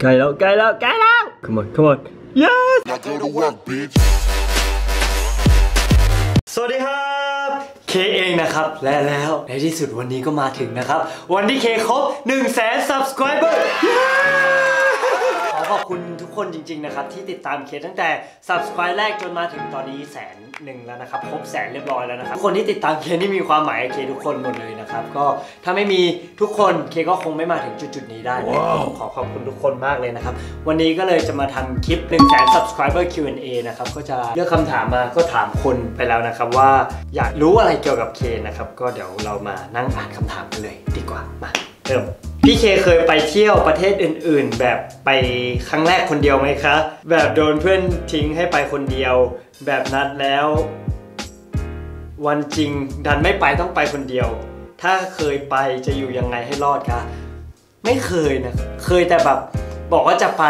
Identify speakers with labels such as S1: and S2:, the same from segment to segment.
S1: ใกล้แล้วใกล้แล้วใกล้แล้ว come on come on yes
S2: Now go to work, bitch.
S1: สวัสดีครับ เคเองนะครับ และแล้วในที่สุดวันนี้ก็มาถึงนะครับ วันที่เคครบ1 0 0 0 0แสน subscriber ขอ ขอบคุณทุกคนจริง ๆ นะครับ ที่ติดตามเคตั้งแต่ subscribe แรกจนมาถึงตอนนี้แสนหนึ่งแล้วนะครับครบแสนเรียบร้อยแล้วนะครับทุกคนที่ติดตามเคนี่มีความหมายกับเคทุกคนหมดเลยนะครับ ก็ถ้าไม่มีทุกคนเคก็คงไม่มาถึงจุดๆนี้ได้นะครับขอขอบคุณทุกคนมากเลยนะครับ วันนี้ก็เลยจะมาทำคลิป1 0 0 0 0 0 subscriber Q&A นะครับก็จะเลือกคำถามมาก็ถามคนไปแล้วนะครับว่าอยากรู้อะไรเกี่ยวกับเคนะครับ ก็เดี๋ยวเรามานั่งอ่านคำถามกันเลยดีกว่ามา เริ่มพี่เคเคยไปเที่ยวประเทศอื่น ๆ แบบไปครั้งแรกคนเดียวไหมคะ แบบโดนเพื่อนทิ้งให้ไปคนเดียว แบบนัดแล้ว วันจริงดันไม่ไปต้องไปคนเดียว ถ้าเคยไปจะอยู่ยังไงให้รอดคะไม่เคยนะเคยแต่แบบบอกว่าจะไป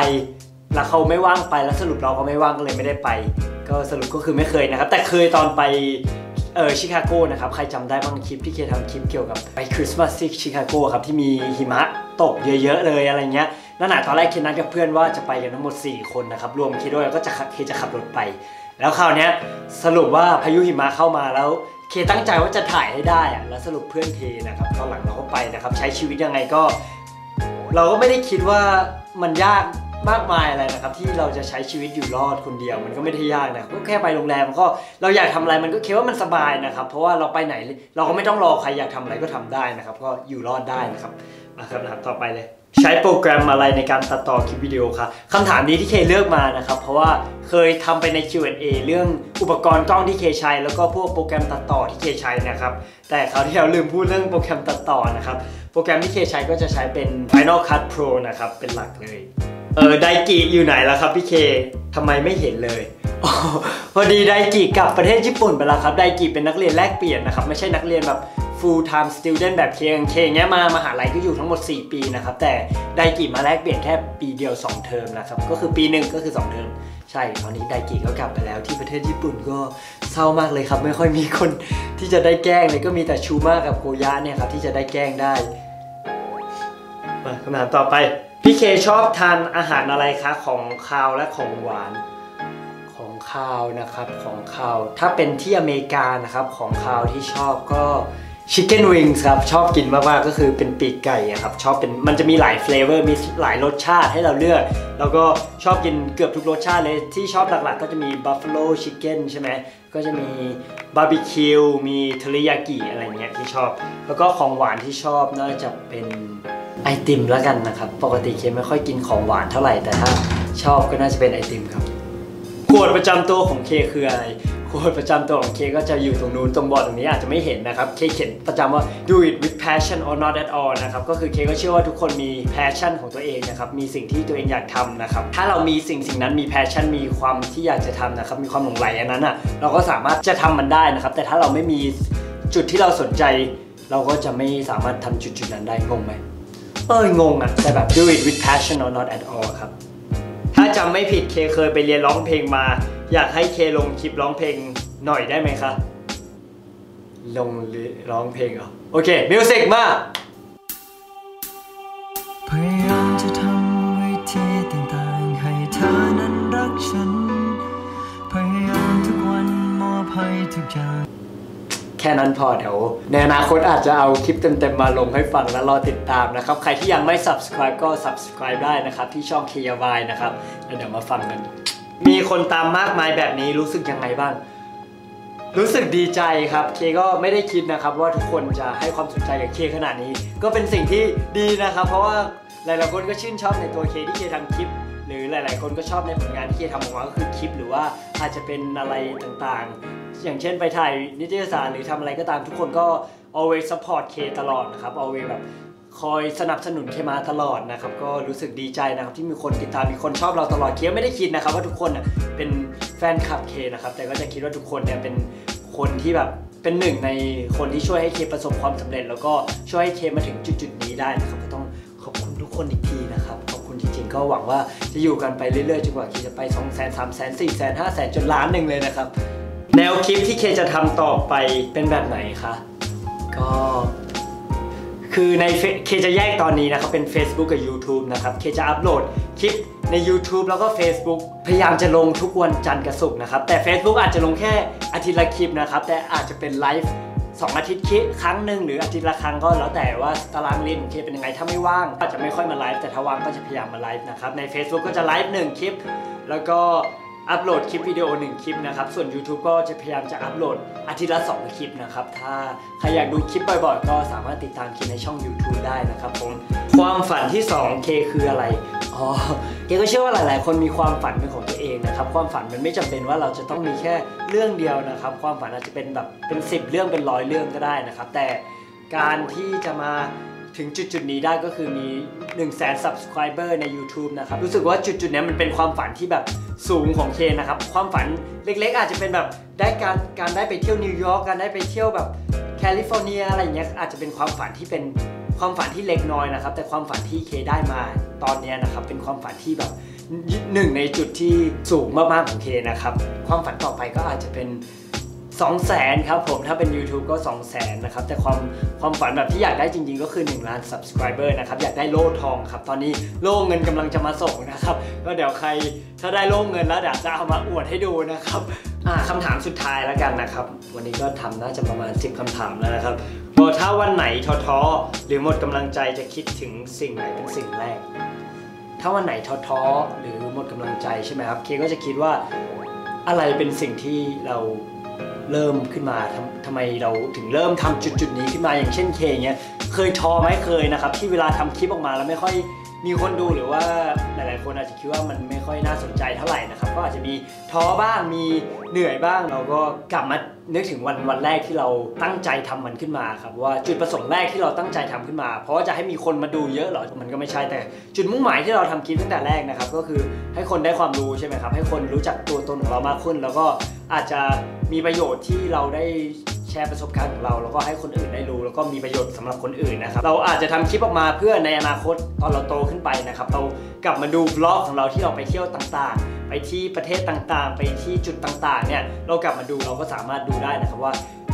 S1: แล้วเขาไม่ว่างไปแล้วสรุปเราก็ไม่ว่างก็เลยไม่ได้ไป ก็สรุปก็คือไม่เคยนะครับ แต่เคยตอนไป เออชิคาโกนะครับ ใครจำได้บ้างคลิปที่เคทำคลิปเกี่ยวกับไปคริสต์มาสที่ชิคาโกครับที่มีหิมะตกเยอะๆเลยอะไรเงี้ยนั่นแหละตอนแรกเคนัดกับเพื่อนว่าจะไปกันทั้งหมด 4 คนนะครับ รวมเคด้วยก็จะเคจะขับรถไป แล้วคราวเนี้ยสรุปว่าพายุหิมะเข้ามาแล้วเคตั้งใจว่าจะถ่ายให้ได้อะแล้วสรุปเพื่อนเทนะครับตอนหลังเราก็ไปนะครับใช้ชีวิตยังไงก็ เราก็ไม่ได้คิดว่ามันยาก มากมายอะไรนะครับที่เราจะใช้ชีวิตอยู่รอดคนเดียวมันก็ไม่ได้ยากนะครับก็แค่ไปโรงแรมก็เราอยากทำอะไรมันก็คิดว่ามันสบายนะครับ เพราะว่าเราไปไหนเราก็ไม่ต้องรอใครอยากทำอะไรก็ทำได้นะครับ ก็อยู่รอดได้นะครับมาคำถามต่อไปเลย ใช้โปรแกรมอะไรในการตัดต่อคลิปวิดีโอคะคำถามนี้ที่เคเลือกมานะครับเพราะว่าเคยทำไปใน Q&A เรื่องอุปกรณ์กล้องที่เคใช้ แล้วก็พวกโปรแกรมตัดต่อที่เคใช้นะครับแต่คราวที่เราลืมพูดเรื่องโปรแกรมตัดต่อนะครับโปรแกรมที่เคใช้ก็จะใช้เป็น Final Cut Pro นะครับเป็นหลักเลย เออไดกิอยู่ไหนแล้วครับพี่เคทำไมไม่เห็นเลยอพอดีไดกิกลับประเทศญี่ปุ่นไปแล้วครับไดกิเป็นนักเรียนแลกเปลี่ยนนะครับไม่ใช่นักเรียนแบบ full time student แบบเคงเคเงี้ยมามหาลัยก็อยู่ทั้งหมด 4 ปีนะครับ แต่ไดกิมาแลกเปลี่ยนแค่ปีเดียว 2 เทอมนะครับ ก็คือปีหนึ่งก็คือ 2 เทอม ใช่ ตอนนี้ไดกิก็กลับไปแล้วที่ประเทศญี่ปุ่นก็เศร้ามากเลยครับ ไม่ค่อยมีคนที่จะได้แกล้งเลยก็มีแต่ชูมากับโกยะเนี่ยครับที่จะได้แกล้งได้มาคำถามต่อไป พี่เคชอบทานอาหารอะไรคะของคาวและของหวาน ของคาวนะครับของคาวถ้าเป็นที่อเมริกานะครับของคาวที่ชอบก็chicken wings ครับชอบกินมากๆก็คือเป็นปีกไก่ครับชอบเป็นมันจะมีหลาย flavor มีหลายรสชาติให้เราเลือก แล้วก็ชอบกินเกือบทุกรสชาติเลยที่ชอบหลักๆ ก็จะมีบัฟฟ a โลชิคเก้นใช่ไหมก็จะมีบาร์บีคิวมีเทริยากิอะไรเงี้ยที่ชอบ แล้วก็ของหวานที่ชอบน่าจะเป็น ไอติมแล้วกันนะครับ ปกติเคไม่ค่อยกินของหวานเท่าไหร่ แต่ถ้าชอบก็น่าจะเป็นไอติมครับขวดประจำตัวของเคคืออะไรขวดประจำตัวของเคก็จะอยู่ตรงนู้นตรงบอร์ดตรงนี้อาจจะไม่เห็นนะครับ เคเขียนประจำว่า do it with passion or not at all นะครับ ก็คือเคก็เชื่อว่าทุกคนมี passion ของตัวเองนะครับ มีสิ่งที่ตัวเองอยากทำนะครับ ถ้าเรามีสิ่งสิ่งนั้นมี passion มีความที่อยากจะทำนะครับ มีความหลงใหลอันนั้นอะ เราก็สามารถจะทำมันได้นะครับ แต่ถ้าเราไม่มีจุดที่เราสนใจ เราก็จะไม่สามารถทำจุดจุดนั้นได้งงไหม เอ้ยงงอะแต่แบบ do it with passion or not at all ครับ ถ้าจำไม่ผิดเคเคยไปเรียนร้องเพลงมา อยากให้เคลงคลิปร้องเพลงหน่อยได้ไหมคะ ลงร้องเพลงเหรอ โอเคมิวสิกมา
S3: พยายามจะทำวิธีต่างๆ ให้เธอนั้นรักฉัน พยายามทุกวันมอบให้ทุกอย่าง
S1: แค่นั้นพอเดี๋ยวในอนาคตอาจจะเอาคลิปเต็มๆมาลงให้ฟังแล้วรอติดตามนะครับ ใครที่ยังไม่ subscribe ก็ subscribe ได้นะครับ ที่ช่อง k y y นะครับแล้วเดี๋ยวมาฟังกัน มีคนตามมากมายแบบนี้รู้สึกยังไงบ้าง รู้สึกดีใจครับ เคก็ไม่ได้คิดนะครับ ว่าทุกคนจะให้ความสนใจกับเคขนาดนี้ ก็เป็นสิ่งที่ดีนะครับ เพราะว่าหลายๆคนก็ชื่นชอบในตัวเคที่เคทำคลิปหรือหลาย ๆ คนก็ชอบในผลงานที่เคทำออกมาก็คือคลิป หรือว่าอาจจะเป็นอะไรต่างๆ อย่างเช่นไปถ่ายนิตยสารหรือทำอะไรก็ตามทุกคนก็ always support เคตลอดนะครับ always แบบคอยสนับสนุนเคมาตลอดนะครับ ก็รู้สึกดีใจนะครับ ที่มีคนติดตามมีคนชอบเราตลอดเคไม่ได้คิดนะครับ ว่าทุกคนเป็นแฟนคลับเคนะครับ แต่ก็จะคิดว่าทุกคนเนี่ยเป็นคนที่แบบเป็นหนึ่งในคนที่ช่วยให้เคประสบความสำเร็จ แล้วก็ช่วยให้เคมาถึงจุดๆนี้ได้นะครับก็ต้องขอบคุณทุกคนอีกทีนะครับขอบคุณจริงๆ ก็หวังว่าจะอยู่กันไปเรื่อยๆจนกว่าเคจะไป 2 0 0 0 0 0 3 0 0 0 0 4 0 0 0 0 5 0 0 0 0จนล้านหนึ่งเลยนะครับ แนวคลิปที่เคจะทำต่อไปเป็นแบบไหนคะก็คือในเคจะแยกตอนนี้นะครับเป็น Facebook กับ YouTube นะครับเคจะอัปโหลดคลิปใน YouTube แล้วก็ Facebook พยายามจะลงทุกวันจันทร์กับศุกร์นะครับ แต่ Facebook อาจจะลงแค่อาทิตย์ละคลิปนะครับ แต่อาจจะเป็นไลฟ์สองอาทิตย์คลิปครั้งหนึ่งหรืออาทิตย์ละครั้งก็แล้วแต่ว่าตารางเรียนของเคเป็นยังไงถ้าไม่ว่างก็จะไม่ค่อยมาไลฟ์แต่ถ้าว่างก็จะพยายามมาไลฟ์นะครับใน Facebook ก็จะไลฟ์หนึ่งคลิป แล้วก็ อัปโหลดคลิปวิดีโอ 1 คลิปนะครับ ส่วน YouTube ก็จะพยายามจะอัปโหลดอาทิตย์ละ 2 คลิปนะครับ ถ้าใครอยากดูคลิปบ่อยๆ ก็สามารถติดตามเคในช่อง YouTube ได้นะครับผม ความฝันที่ 2 เคคืออะไร อ๋อ เคก็เชื่อว่าหลายๆ คนมีความฝันเป็นของตัวเองนะครับ ความฝันมันไม่จำเป็นว่าเราจะต้องมีแค่เรื่องเดียวนะครับ ความฝันอาจจะเป็นแบบเป็น 10 เรื่องเป็นร้อยเรื่องก็ได้นะครับ แต่การที่จะมาถึงจุดๆนี้ได้ก็คือมี 1 0 0 0 0แสน subscriber ใน YouTube นะครับ รู้สึกว่าจุดๆนี้มันเป็นความฝันที่แบบ สูงของเคนนะครับ ความฝันเล็กๆ อาจจะเป็นแบบได้การการได้ไปเที่ยวนิวยอร์กการได้ไปเที่ยวแบบแคลิฟอร์เนียอะไรอย่างเงี้ยอาจจะเป็นความฝันที่เป็นความฝันที่เล็กน้อยนะครับ แต่ความฝันที่เคได้มาตอนเนี้ยนะครับ เป็นความฝันที่แบบหนึ่งในจุดที่สูงมากๆของเคนะครับ ความฝันต่อไปก็อาจจะเป็น 2 0 0แสนครับผมถ้าเป็น YouTube ก็ 2 0 0แสนนะครับแต่ความความฝันแบบที่อยากได้จริง ๆ ก็คือ 1 ล้าน subscriber นะครับอยากได้โล่ทองครับตอนนี้โล่เงินกำลังจะมาส่งนะครับก็เดี๋ยวใครถ้าได้โล่เงินแล้วเดี๋ยวจะเอามาอวดให้ดูนะครับคำถามสุดท้ายแล้วกันนะครับ วันนี้ก็ทำน่าจะประมาณ 10คำถามแล้วนะครับบอถ้าวันไหนท้อๆหรือหมดกำลังใจจะคิดถึงสิ่งไหนเป็นสิ่งแรก ถ้าวันไหนท้อๆหรือหมดกำลังใจใช่ไหมครับเคก็จะคิดว่าอะไรเป็นสิ่งที่เรา เริ่มขึ้นมาทำทำไมเราถึงเริ่มทำจุดจุดๆนี้ขึ้นมาอย่างเช่นเคเนี้ยเคยท้อไหมเคยนะครับที่เวลาทำคลิปออกมาแล้วไม่ค่อย มีคนดูหรือว่าหลาย ๆ คนอาจจะคิดว่ามันไม่ค่อยน่าสนใจเท่าไหร่นะครับก็อาจจะมีท้อบ้างมีเหนื่อยบ้างเราก็กลับมานึกถึงวันวันแรกที่เราตั้งใจทำมันขึ้นมาครับว่าจุดประสงค์แรกที่เราตั้งใจทำขึ้นมา เพราะว่าจะให้มีคนมาดูเยอะเหรอมันก็ไม่ใช่แต่ จุดมุ่งหมายที่เราทำคลิปตั้งแต่แรกนะครับก็คือให้คนได้ความรู้ใช่ไหมครับให้คนรู้จักตัวตนของเรามากขึ้น แล้วก็อาจจะมีประโยชน์ที่เราได้ แชร์ประสบการณ์ของเรา แล้วก็ให้คนอื่นได้รู้ แล้วก็มีประโยชน์สำหรับคนอื่นนะครับ เราอาจจะทำคลิปออกมาเพื่อในอนาคตตอนเราโตขึ้นไปนะครับ เรากลับมาดูบล็อกของเราที่เราไปเที่ยวต่างๆ ไปที่ประเทศต่างๆ ไปที่จุดต่างๆ เนี่ย เรากลับมาดูเราก็สามารถดูได้นะครับว่า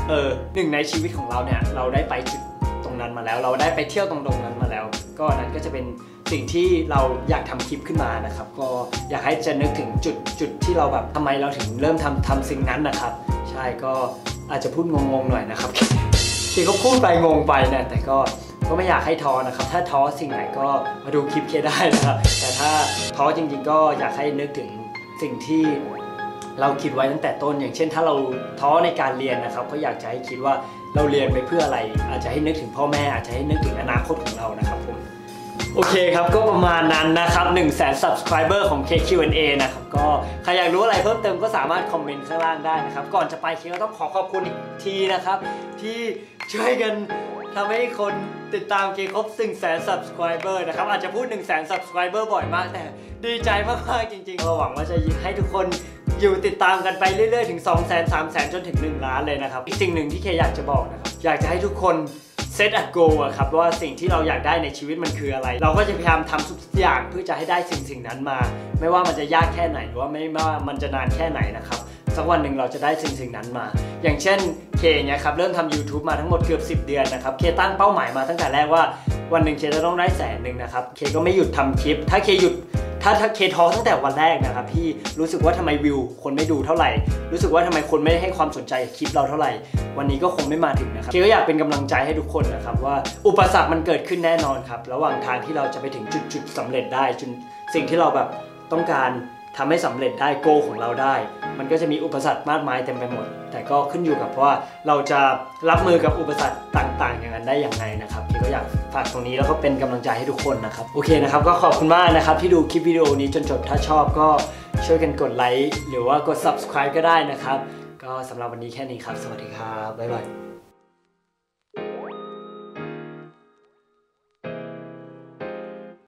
S1: เออหนึ่งในชีวิตของเราเนี่ย เราได้ไปจุดตรงนั้นมาแล้ว เราได้ไปเที่ยวตรงตรงนั้นมาแล้ว ก็นั้นก็จะเป็นสิ่งที่เราอยากทำคลิปขึ้นมานะครับ ก็อยากให้จะนึกถึงจุดจุดที่เราแบบทำไมเราถึงเริ่มทำทำสิ่งนั้นนะครับ ใช่ก็ อาจจะพูดงงๆหน่อยนะครับที่เขาพูดไปงงไปเนี่ยแต่ก็ก็ไม่อยากให้ท้อนะครับ ถ้าท้อสิ่งไหนก็มาดูคลิปเคได้นะครับแต่ถ้าท้อจริงๆ ก็อยากให้นึกถึงสิ่งที่เราคิดไว้ตั้งแต่ต้น อย่างเช่น ถ้าเราท้อในการเรียนนะครับ ก็อยากจะให้คิดว่าเราเรียนไปเพื่ออะไร อาจจะให้นึกถึงพ่อแม่อาจจะให้นึกถึงอนาคตของเรานะครับผม โอเคครับก็ประมาณนั้นนะครับ1 0 0 0 0แสน subscriber ของ KQ&A นะครับก็ใครอยากรู้อะไรเพิ่มเติมก็สามารถคอมเมนต์ข้างล่างได้นะครับ ก่อนจะไปเคก็ต้องขอขอบคุณอีกทีนะครับ ที่ช่วยกันทำให้คนติดตามเคครบ1 0 0 0 0แสน subscriber นะครับ อาจจะพูด 1 0 0 0 0แสน subscriber บ่อยมาก แต่ดีใจมากๆจริงๆเราหวังว่าจะให้ทุกคนอยู่ติดตามกันไปเรื่อยๆ ถึง 2 0 0 0 0 0 3 0 0 0 0จนถึง 1 ล้านเลยนะครับ อีกสิ่งหนึ่งที่เคอยากจะบอกนะครับ อยากจะให้ทุกคน เซต a โกอะครับว่าสิ่งที่เราอยากได้ในชีวิตมันคืออะไร เราก็จะพยายามทำทุกอย่างเพื่อจะให้ได้สิ่งสิ่งนั้นมา ไม่ว่ามันจะยากแค่ไหนหรือว่าไม่ว่ามันจะนานแค่ไหนนะครับสักวันหนึ่งเราจะได้สิ่งสิ่งนั้นมา อย่างเช่นเคเนี่ยครับเริ่มทำ YouTube มาทั้งหมดเกือบ 10 เดือนนะครับเคตั้งเป้าหมายมาตั้งแต่แรกว่าวันหนึ่งเคจะต้องได้แสนหนึ่งนะครับเคก็ไม่หยุดทำคลิป ถ้าเคหยุด ถ้าถ้าเคทอตั้งแต่วันแรกนะครับพี่รู้สึกว่าทำไมวิวคนไม่ดูเท่าไหร่ รู้สึกว่าทำไมคนไม่ให้ความสนใจคลิปเราเท่าไหร่ วันนี้ก็คงไม่มาถึงนะครับเคก็อยากเป็นกำลังใจให้ทุกคนนะครับว่าอุปสรรคมันเกิดขึ้นแน่นอนครับระหว่างทางที่เราจะไปถึงจุดจุดสำเร็จได้จนสิ่งที่เราแบบต้องการทำให้สำเร็จได้โกของเราได้ มันก็จะมีอุปสรรคมากมายเต็มไปหมด แต่ก็ขึ้นอยู่กับว่าเราจะรับมือกับอุปสรรคต่างๆ อย่างนั้นได้อย่างไรนะครับพี่ก็อยากฝากตรงนี้แล้วก็เป็นกำลังใจให้ทุกคนนะครับโอเคนะครับก็ขอบคุณมากนะครับที่ดูคลิปวิดีโอนี้จนจบถ้าชอบก็ช่วยกันกดไลค์หรือว่ากด subscribe ก็ได้นะครับ ก็สำหรับวันนี้แค่นี้ครับ สวัสดีครับบ๊ายบาย